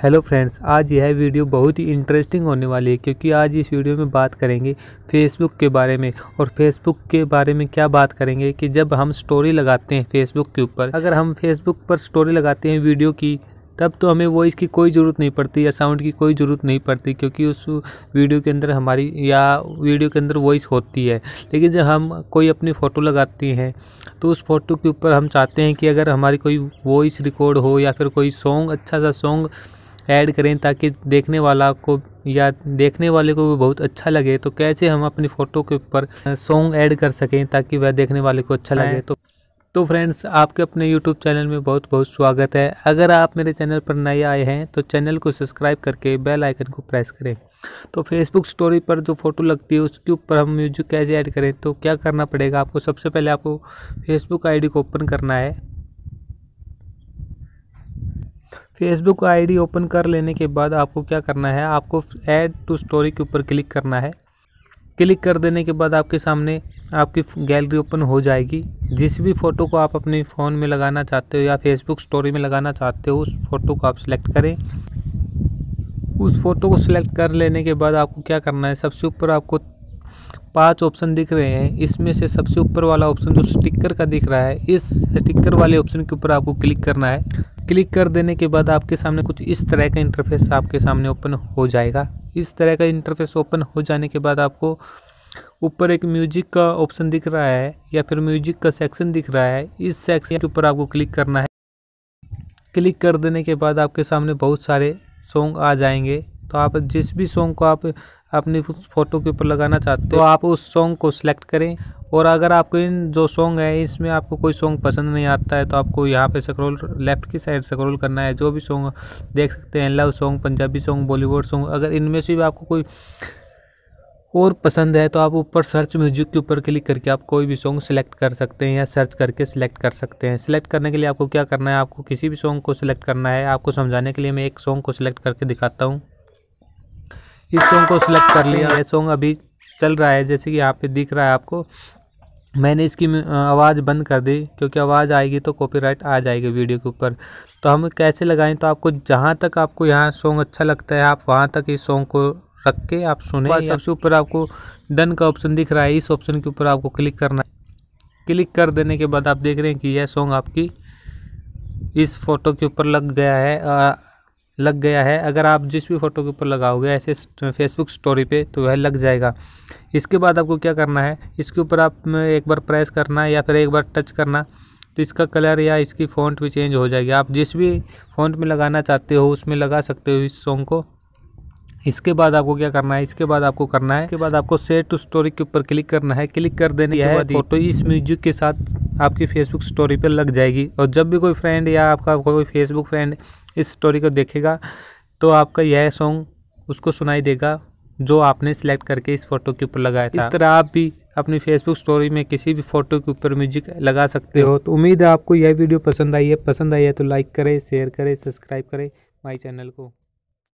Hello friends आज यह video बहुत ही इंटरेस्टिंग होने वाली है क्योंकि आज इस वीडियो में बात करेंगे फेसबुक के बारे में। और फेसबुक के बारे में क्या बात करेंगे कि जब हम स्टोरी लगाते हैं फेसबुक के ऊपर, अगर हम फेसबुक पर स्टोरी लगाते हैं वीडियो की, तब तो हमें वॉइस की कोई ज़रूरत नहीं पड़ती या साउंड की कोई ज़रूरत नहीं पड़ती क्योंकि उस वीडियो के अंदर हमारी या वीडियो के अंदर वॉइस होती है। लेकिन जब हम कोई अपनी फ़ोटो लगाती हैं तो उस फ़ोटो के ऊपर हम चाहते हैं कि अगर हमारी कोई वॉइस रिकॉर्ड हो या फिर कोई सॉन्ग अच्छा सा सॉन्ग ऐड करें ताकि देखने वाला को या देखने वाले को भी बहुत अच्छा लगे। तो कैसे हम अपनी फ़ोटो के ऊपर सॉन्ग ऐड कर सकें ताकि वह देखने वाले को अच्छा लगे? तो तो फ्रेंड्स आपके अपने यूट्यूब चैनल में बहुत बहुत स्वागत है। अगर आप मेरे चैनल पर नए आए हैं तो चैनल को सब्सक्राइब करके बेल आइकन को प्रेस करें। तो फेसबुक स्टोरी पर जो फ़ोटो लगती है उसके ऊपर हम म्यूज़िक कैसे ऐड करें? तो क्या करना पड़ेगा? आपको सबसे पहले आपको फेसबुक आईडी को ओपन करना है। फेसबुक आईडी ओपन कर लेने के बाद आपको क्या करना है? आपको ऐड टू स्टोरी के ऊपर क्लिक करना है। क्लिक कर देने के बाद आपके सामने आपकी गैलरी ओपन हो जाएगी। जिस भी फ़ोटो को आप अपने फ़ोन में लगाना चाहते हो या फेसबुक स्टोरी में लगाना चाहते हो, उस फ़ोटो को आप सिलेक्ट करें। उस फ़ोटो को सिलेक्ट कर लेने के बाद आपको क्या करना है? सबसे ऊपर आपको पाँच ऑप्शन दिख रहे हैं। इसमें से सबसे ऊपर वाला ऑप्शन जो स्टिकर का दिख रहा है, इस स्टिकर वाले ऑप्शन के ऊपर आपको क्लिक करना है। क्लिक कर देने के बाद आपके सामने कुछ इस तरह का इंटरफेस आपके सामने ओपन हो जाएगा। इस तरह का इंटरफेस ओपन हो जाने के बाद आपको ऊपर एक म्यूज़िक का ऑप्शन दिख रहा है या फिर म्यूज़िक का सेक्शन दिख रहा है, इस सेक्शन के ऊपर आपको क्लिक करना है। क्लिक कर देने के बाद आपके सामने बहुत सारे सॉन्ग आ जाएँगे। तो आप जिस भी सॉन्ग को आप अपनी फ़ोटो के ऊपर लगाना चाहते हो तो आप उस सॉन्ग को सिलेक्ट करें और अगर आपको इन जो सॉन्ग है, इसमें आपको कोई सॉन्ग पसंद नहीं आता है तो आपको यहाँ पे स्क्रॉल लेफ़्ट की साइड स्क्रॉल करना है। जो भी सॉन्ग देख सकते हैं love song Punjabi song Bollywood song अगर इनमें से भी आपको कोई और पसंद है तो आप ऊपर सर्च म्यूज़िक के ऊपर क्लिक करके आप कोई भी सॉन्ग सेलेक्ट कर सकते हैं या सर्च करके सिलेक्ट कर सकते हैं। सिलेक्ट करने के लिए आपको क्या करना है? आपको किसी भी सॉन्ग को सिलेक्ट करना है। आपको समझाने के लिए मैं एक सॉन्ग को सिलेक्ट करके दिखाता हूँ। इस सॉन्ग को सिलेक्ट कर लिया। है सॉन्ग अभी चल रहा है, जैसे कि यहाँ पे दिख रहा है आपको। मैंने इसकी आवाज़ बंद कर दी क्योंकि आवाज़ आएगी तो कॉपीराइट आ जाएगी वीडियो के ऊपर। तो हम कैसे लगाएँ? तो आपको जहाँ तक आपको यहाँ सॉन्ग अच्छा लगता है आप वहाँ तक इस सॉन्ग को रख के आप सुने। सबसे ऊपर आपको डन का ऑप्शन दिख रहा है इस ऑप्शन के ऊपर आपको क्लिक करना है। क्लिक कर देने के बाद आप देख रहे हैं कि यह सॉन्ग आपकी इस फ़ोटो के ऊपर लग गया है लग गया है। अगर आप जिस भी फ़ोटो के ऊपर लगाओगे ऐसे फेसबुक स्टोरी पे तो वह लग जाएगा। इसके बाद आपको क्या करना है? इसके ऊपर आप एक बार प्रेस करना या फिर एक बार टच करना तो इसका कलर या इसकी फ़ॉन्ट भी चेंज हो जाएगी। आप जिस भी फ़ॉन्ट में लगाना चाहते हो उसमें लगा सकते हो इस सॉन्ग को। इसके बाद आपको क्या करना है? इसके बाद आपको करना है इसके बाद आपको सेट टू स्टोरी के ऊपर क्लिक करना है। क्लिक कर देने के बाद फ़ोटो इस म्यूज़िक के साथ आपकी फेसबुक स्टोरी पर लग जाएगी। और जब भी कोई फ्रेंड या आपका कोई फेसबुक फ्रेंड इस स्टोरी को देखेगा तो आपका यह सॉन्ग उसको सुनाई देगा जो आपने सेलेक्ट करके इस फ़ोटो के ऊपर लगाया था। इस तरह आप भी अपनी फेसबुक स्टोरी में किसी भी फ़ोटो के ऊपर म्यूज़िक लगा सकते हो। तो उम्मीद है आपको यह वीडियो पसंद आई है। पसंद आई है तो लाइक करें शेयर करें सब्सक्राइब करें माई चैनल को।